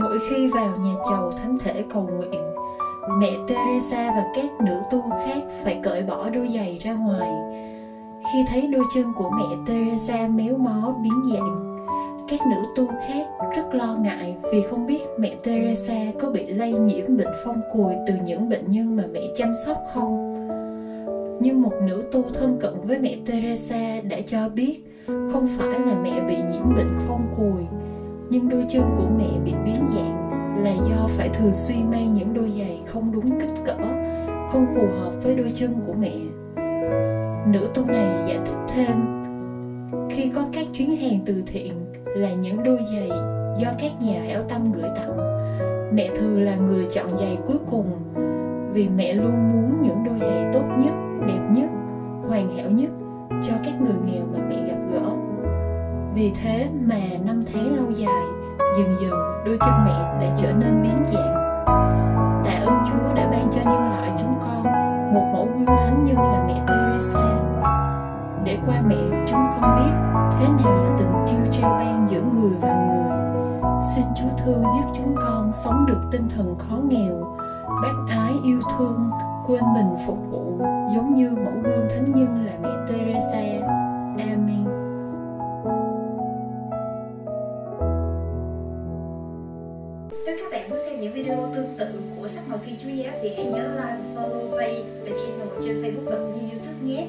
mỗi khi vào nhà chầu thánh thể cầu nguyện, mẹ teresa và các nữ tu khác phải cởi bỏ đôi giày ra ngoài. Khi thấy đôi chân của mẹ teresa méo mó biến dạng, các nữ tu khác rất lo ngại vì không biết mẹ teresa có bị lây nhiễm bệnh phong cùi từ những bệnh nhân mà mẹ chăm sóc không. Nhưng một nữ tu thân cận với mẹ teresa đã cho biết không phải là mẹ bị nhiễm bệnh phong cùi nhưng đôi chân của mẹ bị biến dạng là do phải thường xuyên mang những đôi giày không đúng kích cỡ, không phù hợp với đôi chân của mẹ. Nữ tu này giải thích thêm, khi có các chuyến hàng từ thiện là những đôi giày do các nhà hảo tâm gửi tặng. Mẹ thường là người chọn giày cuối cùng, vì mẹ luôn muốn những đôi giày tốt nhất, đẹp nhất, hoàn hảo nhất cho các người nghèo mà mẹ gặp gỡ vì thế mà năm tháng lâu dài, dần dần đôi chân mẹ đã trở nên biến dạng. Tạ ơn chúa đã ban cho nhân loại chúng con một mẫu gương thánh nhân là mẹ teresa. Để qua mẹ, chúng con biết thế nào là tình yêu trao ban giữa người và người. Xin chúa thương giúp chúng con sống được tinh thần khó nghèo, bác ái yêu thương, quên mình phục vụ, giống như mẫu gương thánh nhân là mẹ teresa. Nếu các bạn muốn xem những video tương tự của sắc màu Thiên Chúa Giáo thì hãy nhớ like, follow page và channel trên Facebook và cũng như YouTube nhé.